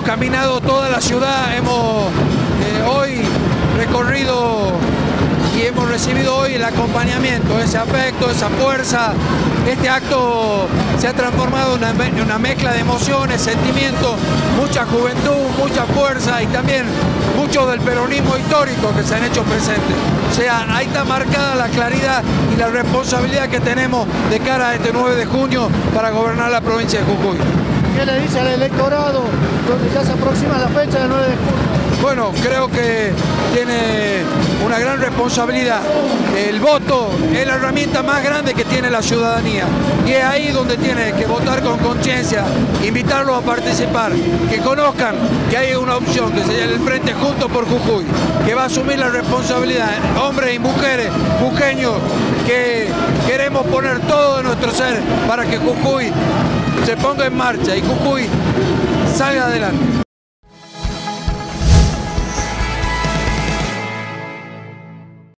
hemos caminado toda la ciudad, hemos eh, hoy recorrido y hemos recibido hoy el acompañamiento, ese afecto, esa fuerza. Este acto se ha transformado en una, mezcla de emociones, sentimientos, mucha juventud, mucha fuerza y también mucho del peronismo histórico que se han hecho presentes. O sea, ahí está marcada la claridad y la responsabilidad que tenemos de cara a este 9 de junio para gobernar la provincia de Jujuy. ¿Qué le dice al electorado donde ya se aproxima la fecha del 9 de junio? Bueno, creo que tiene una gran responsabilidad. El voto es la herramienta más grande que tiene la ciudadanía y es ahí donde tiene que votar con conciencia, invitarlos a participar, que conozcan que hay una opción que se llama el Frente Junto por Jujuy, que va a asumir la responsabilidad, hombres y mujeres, jujeños, que queremos poner todo nuestro ser para que Jujuy se ponga en marcha y Jujuy salga adelante.